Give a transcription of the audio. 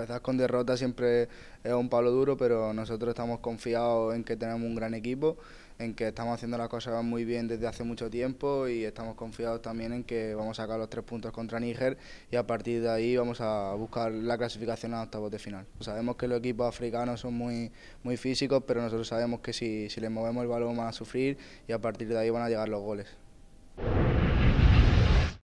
empezar con derrota siempre es un palo duro, pero nosotros estamos confiados en que tenemos un gran equipo, en que estamos haciendo las cosas muy bien desde hace mucho tiempo y estamos confiados también en que vamos a sacar los tres puntos contra Níger y a partir de ahí vamos a buscar la clasificación a octavos de final. Pues sabemos que los equipos africanos son muy, muy físicos, pero nosotros sabemos que si, si les movemos el balón van a sufrir y a partir de ahí van a llegar los goles.